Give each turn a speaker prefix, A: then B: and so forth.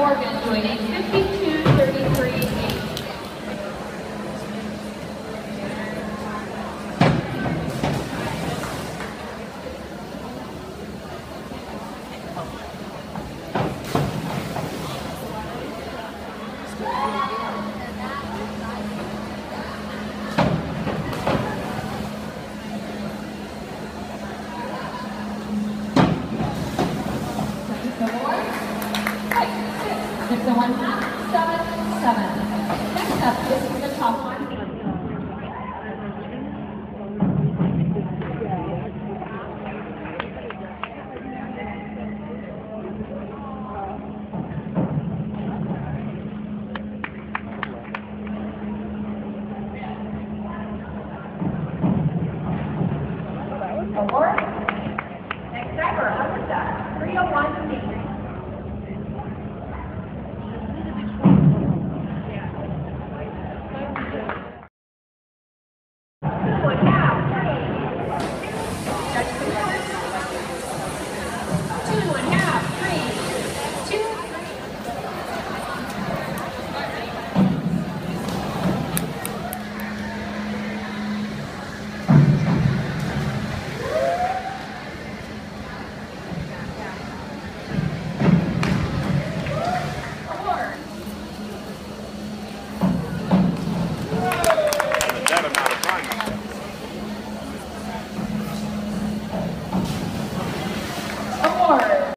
A: Morgan joining 50. So on seven, seven. Next up is the top one. now.